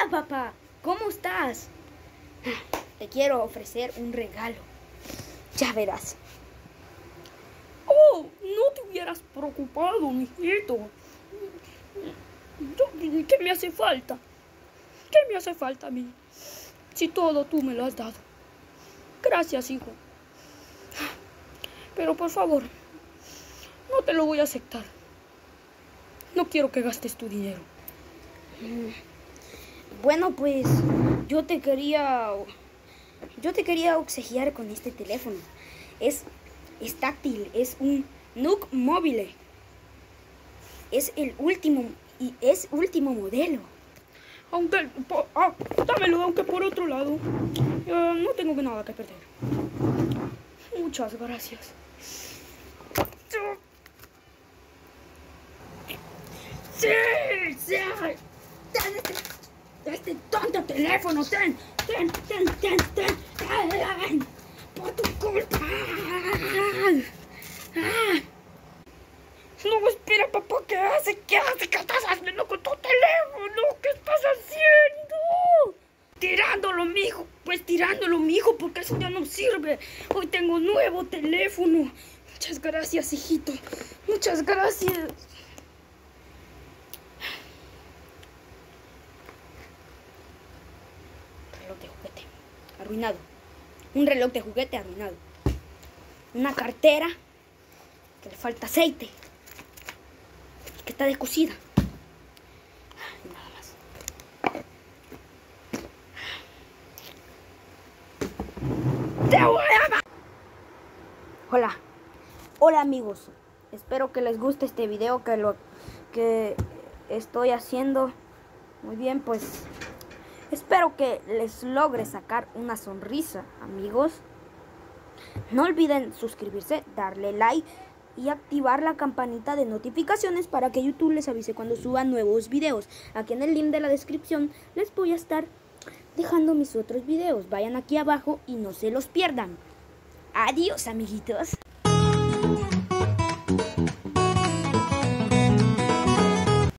Hola, papá. ¿Cómo estás? Te quiero ofrecer un regalo. Ya verás. Oh, no te hubieras preocupado, mijito. ¿Qué me hace falta? ¿Qué me hace falta a mí? Si todo tú me lo has dado. Gracias, hijo. Pero por favor, no te lo voy a aceptar. No quiero que gastes tu dinero. Bueno, pues yo te quería yo te quería obsequiar con este teléfono. Es es táctil, es un Nook móvil. Es el último y es último modelo. Aunque, po- ah, dámelo, aunque por otro lado, eh, no tengo nada que perder. Muchas gracias. Sí, sí. Este, tonto teléfono, ten, ten, ten, ten, ten, ten, por tu culpa. No, espera, papá, ¿qué hace? ¿Qué hace? ¿Qué estás haciendo con tu teléfono? ¿Qué estás haciendo? Tirándolo, mijo. Pues tirándolo, mijo, porque eso ya no sirve. Hoy tengo nuevo teléfono. Muchas gracias, hijito. Muchas gracias. De juguete arruinado. Un reloj de juguete arruinado. Una cartera que le falta aceite y que está descosida. Nada más. ¡Te voy a Hola. Hola amigos. Espero que les guste este video que lo que estoy haciendo. Muy bien, pues espero que les logre sacar una sonrisa, amigos. No olviden suscribirse, darle like y activar la campanita de notificaciones para que YouTube les avise cuando suba nuevos videos. Aquí en el link de la descripción les voy a estar dejando mis otros videos. Vayan aquí abajo y no se los pierdan. Adiós, amiguitos.